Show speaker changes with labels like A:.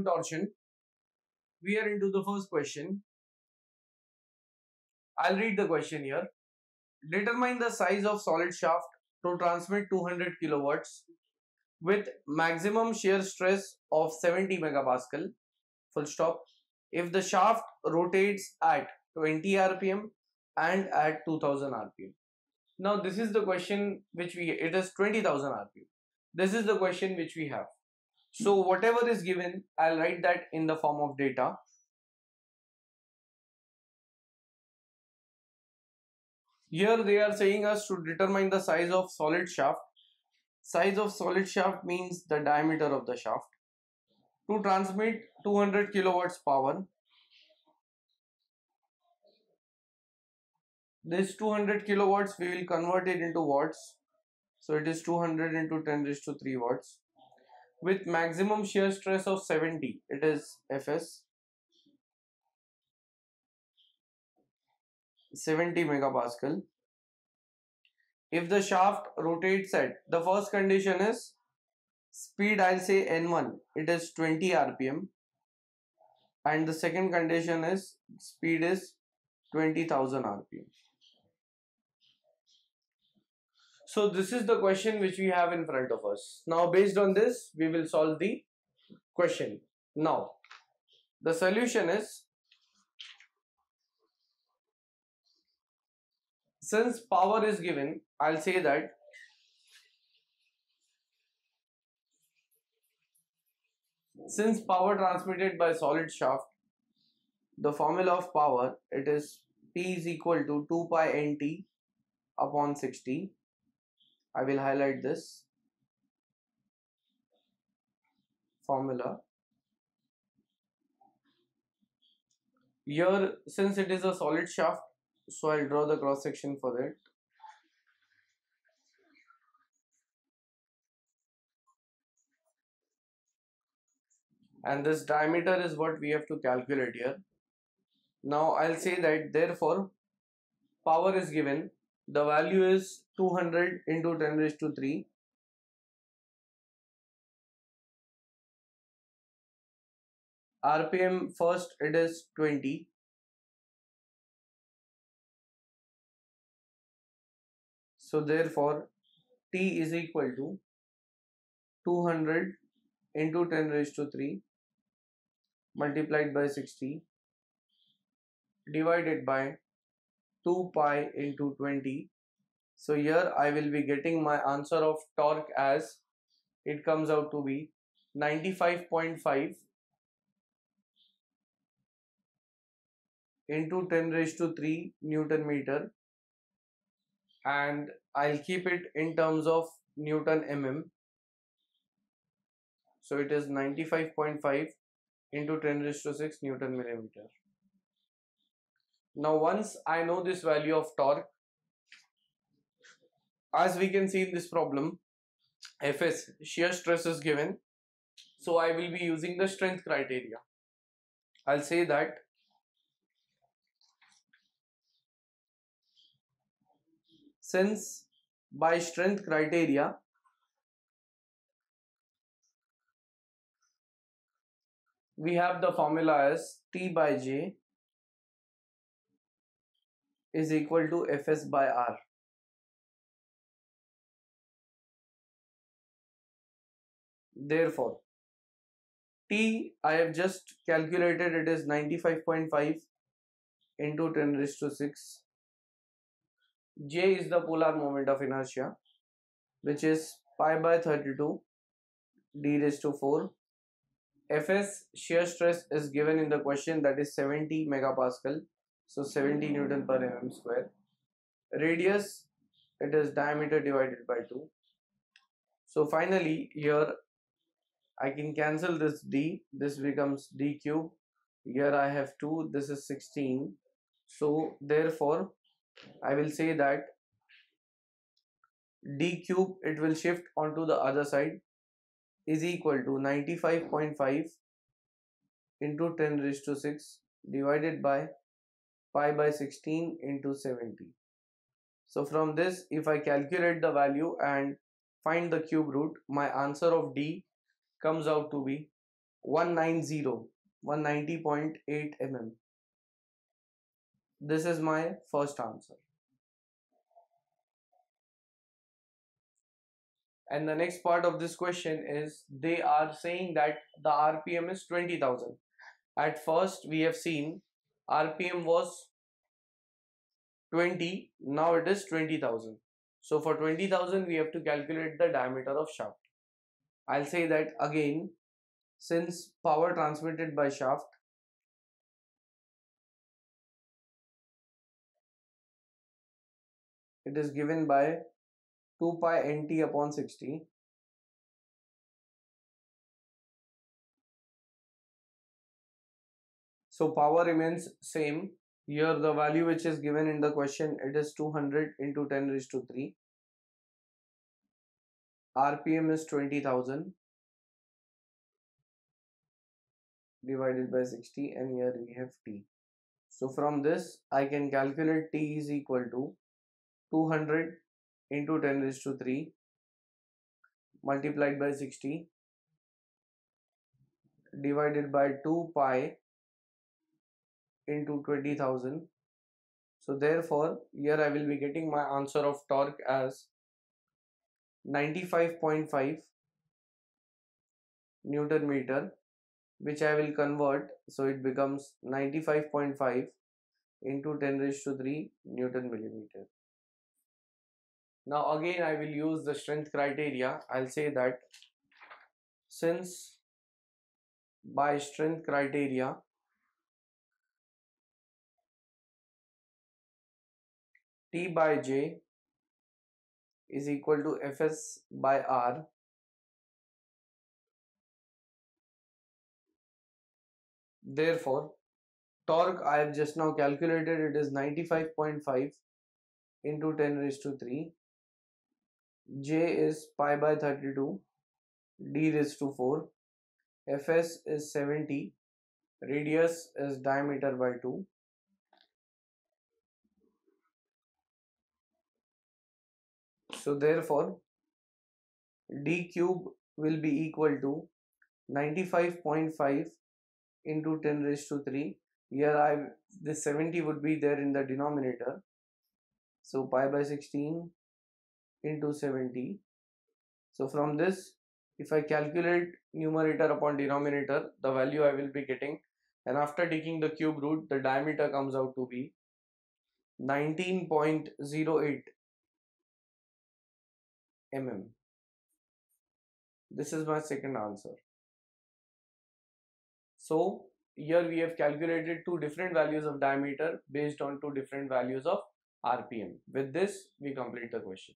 A: on torsion. We are into the first question. I'll read the question here. Determine the size of solid shaft to transmit 200 kilowatts with maximum shear stress of 70 megapascal. Full stop. If the shaft rotates at 20 rpm and at 2000 rpm. Now this is the question which we it is 20,000 rpm. This is the question which we have. So whatever is given, I'll write that in the form of data. Here they are saying us to determine the size of solid shaft. Size of solid shaft means the diameter of the shaft. To transmit 200 kilowatts power, this 200 kilowatts we will convert it into watts. So it is 200 into 10 raised to 3 watts with maximum shear stress of 70 it is fs. 70 megapascal. If the shaft rotates at the first condition is speed i'll say n1 it is 20 rpm and the second condition is speed is 20000 rpm so this is the question which we have in front of us. Now based on this, we will solve the question. Now, the solution is, since power is given, I'll say that since power transmitted by solid shaft, the formula of power, it is P is equal to 2 pi nt upon 60 I will highlight this formula. Here, since it is a solid shaft, so I'll draw the cross section for it. And this diameter is what we have to calculate here. Now I'll say that therefore power is given the value is 200 into 10 raised to 3 rpm first it is 20 so therefore t is equal to 200 into 10 raised to 3 multiplied by 60 divided by 2 pi into 20 so here I will be getting my answer of torque as it comes out to be 95.5 into 10 raised to 3 Newton meter. And I'll keep it in terms of Newton mm. So it is 95.5 into 10 raised to 6 Newton millimeter now once I know this value of torque, as we can see in this problem, Fs shear stress is given. So I will be using the strength criteria. I'll say that since by strength criteria we have the formula as T by J is equal to Fs by R. Therefore, T I have just calculated it is 95.5 into 10 raised to 6. J is the polar moment of inertia which is pi by 32 d raised to 4. Fs shear stress is given in the question that is 70 megapascal so 70 newton per mm square. Radius it is diameter divided by 2 so finally here I can cancel this d. This becomes d cube. Here I have 2 this is 16 so therefore I will say that d cube it will shift onto the other side is equal to 95.5 into 10 raised to 6 divided by pi by 16 into 70. So from this, if I calculate the value and find the cube root, my answer of D comes out to be 190 190.8 mm. This is my first answer. And the next part of this question is they are saying that the rpm is 20000 at first we have seen rpm was 20 now it is 20000 so for 20000 we have to calculate the diameter of shaft. I'll say that again since power transmitted by shaft it is given by 2 pi nt upon 60 so power remains same. Here the value which is given in the question it is 200 into 10 raised to 3 rpm is 20000 divided by 60 and here we have t. So from this i can calculate t is equal to 200 into 10 raised to 3 multiplied by 60 divided by 2 pi into 20,000 so therefore here I will be getting my answer of torque as 95.5 Newton meter which I will convert. So it becomes 95.5 into 10 raised to 3 Newton millimeter. Now again I will use the strength criteria. I'll say that since by strength criteria T by J is equal to Fs by R. Therefore torque I have just now calculated it is 95.5 into 10 raised to 3 j is pi by 32 d raised to 4 fs is 70 radius is diameter by 2 so therefore d cube will be equal to 95.5 into 10 raised to 3 here I this 70 would be there in the denominator. So pi by 16 into 70 so from this if I calculate numerator upon denominator the value I will be getting. And after taking the cube root the diameter comes out to be 19.08 mm this is my second answer. So here we have calculated two different values of diameter based on two different values of rpm with this we complete the question